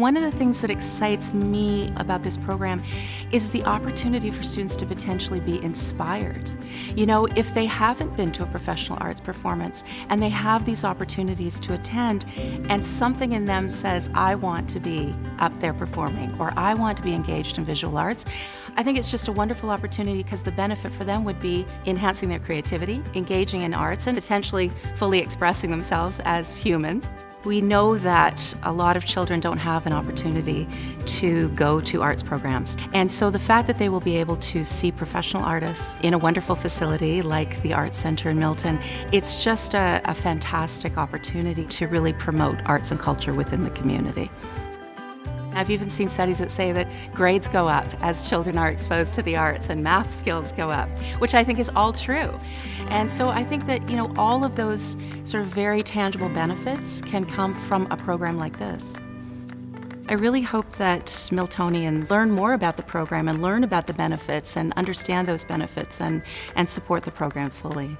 One of the things that excites me about this program is the opportunity for students to potentially be inspired. You know, if they haven't been to a professional arts performance and they have these opportunities to attend, and something in them says, I want to be up there performing, or I want to be engaged in visual arts, I think it's just a wonderful opportunity because the benefit for them would be enhancing their creativity, engaging in arts, and potentially fully expressing themselves as humans. We know that a lot of children don't have an opportunity to go to arts programs. And so the fact that they will be able to see professional artists in a wonderful facility like the Arts Center in Milton, it's just a, a fantastic opportunity to really promote arts and culture within the community. I've even seen studies that say that grades go up as children are exposed to the arts and math skills go up, which I think is all true. And so I think that, you know, all of those sort of very tangible benefits can come from a program like this. I really hope that Miltonians learn more about the program and learn about the benefits and understand those benefits and, and support the program fully.